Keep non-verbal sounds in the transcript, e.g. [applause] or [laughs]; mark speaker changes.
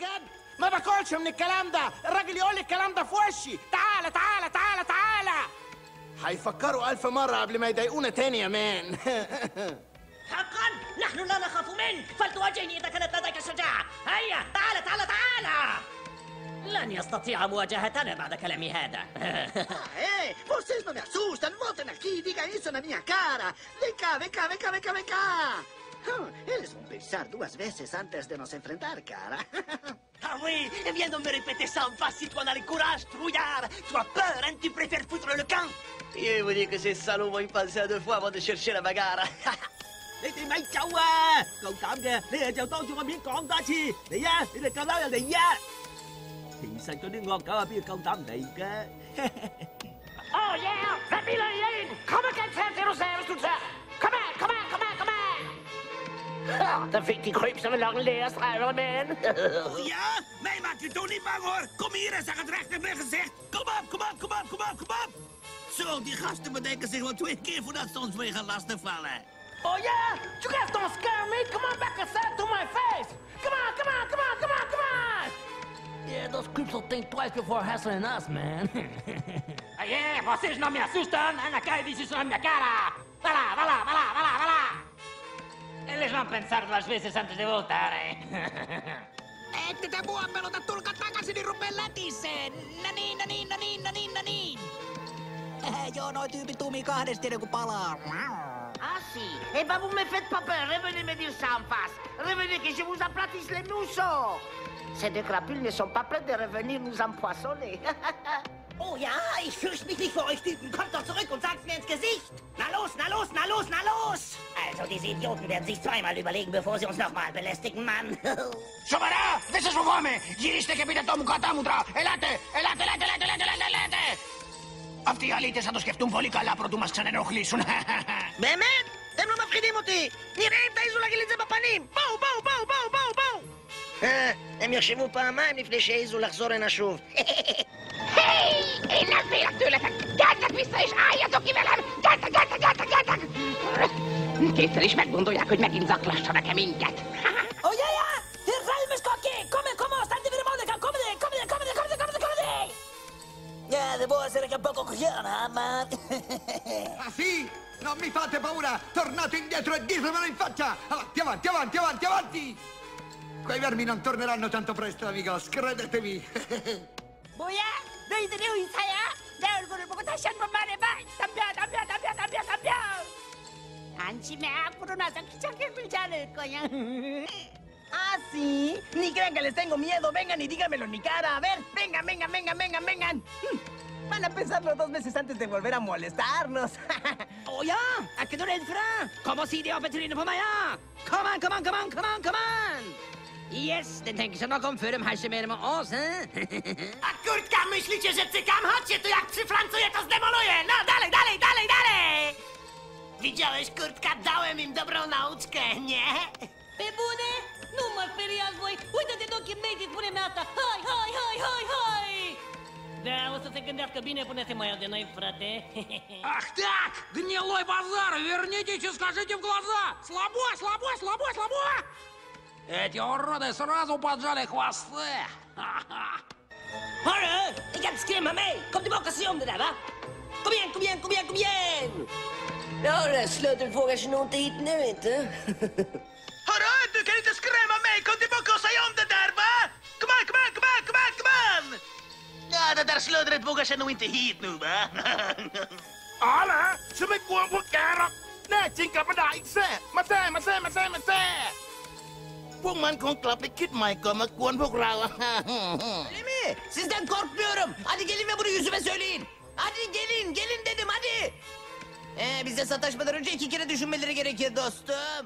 Speaker 1: بجد؟ ما باكلش من الكلام ده. الراجل يقول لي الكلام ده في وشي. تعالى تعالى تعالى تعالى. هيفكروا ألف مرة قبل ما يضايقونا تاني يا مان. [laughs]
Speaker 2: حقا. نحن لا نخاف منك. فلتواجهني إذا كانت لديك شجاعة. هيا تعال تعال تعال لن يستطيع مواجهتنا بعد كلامي هذا. [laughs]
Speaker 3: Eh, vocês não me assustam, voltem aqui e digam isso na minha cara. Vem cá, vem cá, vem cá, vem cá, vem cá. Hum, Eles vão pensar duas vezes antes de nos enfrentar, cara. [laughs]
Speaker 4: Ah oui, et viens de me répéter ça en face si tu en as le courage, trouillard. Tu as peur, hein, tu préfères foutre le camp. Et vous dire que ces salauds vont y penser à deux fois avant de chercher la bagarre. [laughs]
Speaker 5: 你哋咪走啊！够胆嘅，你哋就当住我面讲多一次。嚟啊！你哋够嬲人哋啊！其实嗰啲恶狗啊，边度够胆嚟嘅？ [laughs]
Speaker 2: Der fik de kryb som en lange lærestræver, man.
Speaker 5: Ja, mij maakt het toch niet bang hoor. Kom hier en zeg het recht in mijn gezicht. Kom op, kom op, kom op, kom op, kom op. Zo, die gasten bedenken zich wel twee keer voordat ze ons weer gaan lastigvallen.
Speaker 2: Oh yeah? You guys don't scare me! Come on back and say it to my face! Come on, come on, come on, come on, come on! Yeah, those creeps will think twice before hassling us, man. [laughs] ah, yeah, vocês não me assustam! Ana cara diz isso na minha cara! Vai lá, vai lá, vai lá, vai lá! Eles vão pensar duas vezes antes de voltarem. [laughs]
Speaker 6: Ette te mua pelota, tulkaa takaisin, niin rupee lätiseen. No niin, no niin, no niin, no niin, no niin. Joo, noi tyypit tumii kahdesti ennen kuin palaa.
Speaker 7: Ah si, eh ben vous me faites pas peur, revenez me dire ça en face. Revenez que je vous aplatisse les nousseaux. Ces deux crapules ne sont pas prêtes de revenir nous empoisonner.
Speaker 2: oh ja, ich fürchte mich nicht vor euch Typen. Kommt doch zurück und sag's mir ins Gesicht. Na los, na los, na los, na los. Also diese Idioten werden sich zweimal überlegen, bevor sie uns nochmal belästigen, Mann.
Speaker 1: Schobara, wissen wo Hier Jirichte bitte um katamutra. Elate, elate, elate, elate, elate, elate, elate. Αυτή η αλήθεια θα το σκεφτούν πολύ καλά προτού μας ξανενοχλήσουν.
Speaker 3: Μεμέτ, δεν μου αφήνει μου τι. Νιρέιμ τα ίζουλα γιλίτζε παπανίμ. Πάου, πάου, πάου, πάου, πάου, בואו, בואו, בואו! אה, הם יחשבו פעמיים לפני שיעיזו לחזור הנה שוב.
Speaker 6: Hei! Ennen vielä tyylätä! Kääntä, missä is aiot kivelän! Kääntä, kääntä, kääntä, kääntä! Kétszer is meggondolják, hogy megint zaklassanak-e minket.
Speaker 2: Oh ja, ja! Hier Ralmeskokke! Kom hier, kom hier! Stand hier weer Monica! Kom hier, kom hier, kom hier, kom hier, kom hier, kom hier! Ja, det può essere che un poco cogliona, ma...
Speaker 8: Ah sì? Non mi fate paura! Tornate indietro e ditemelo in faccia! Avanti, avanti, avanti, avanti, avanti! Quei vermi non torneranno tanto presto, amigos, credetemi! [laughs]
Speaker 2: 뭐야? 너희들이 의사야? 내 얼굴을 보고 다시 한 번 말해봐! 덤벼, 덤벼, 덤벼, 덤벼, 덤벼! 안심해, 앞으로 나서 귀찮게 굴지 않을 거야. [laughs]
Speaker 9: Ah, sí. Ni crean que les tengo miedo. Vengan y díganmelo en mi cara. A ver, vengan, vengan, vengan, vengan, vengan. Hmm. Van a pensarlo dos veces antes de volver a molestarnos. [laughs]
Speaker 6: Oh ja, er ikke du redd for det? Kom og si det opp i trynet på meg, ja! Kom an, kom an, kom an, kom an, kom an! Yes, den tenker seg nok om før de herser mer med oss, he? [laughs]
Speaker 2: A kurtka, myślicie, że cykam? Chodźcie tu, jak przyflancuję, to zdemoluję! No, dalej, dalej, dalej, dalej! Widziałeś, kurtka, dałem im dobrą nauczkę, nie?
Speaker 10: Pe bune? Nu mă speriați voi! Uite-te în ochii mei, spune-mi asta! Hai, hai, hai, hai, hai! Da, o să se gândească bine până se mai ia de noi, frate. [laughs]
Speaker 6: Ах так! Гнилой базар! Вернитесь и скажите в глаза! Слабо, слабо, слабо, слабо! Эти уроды сразу поджали хвосты.
Speaker 2: Hörru! Ni kan inte skrämma mig! Kom tillbaka och se om det där, va? Kom igen, kom igen, kom igen, kom igen!
Speaker 7: Hörru, sludden vågar sig nog inte hit nu, inte.
Speaker 3: hörru, du kan inte skrämma mig! Kom tillbaka och säg om det där, va? Kom igen, kom igen, kom igen, kom igen, kom igen! Ja, det där slöddret vågar sig nog inte hit nu, va?
Speaker 1: Alla som är på kära, när jag tänker på dig, se, วกมันคงกลับไปคิดใหม่ก่อนมากวนพวกเรา [laughs]
Speaker 9: Öyle mi? Sizden korkmuyorum. Hadi gelin ve bunu yüzüme söyleyin. Hadi gelin, gelin dedim hadi. Ee, bize sataşmadan önce iki kere düşünmeleri gerekir dostum.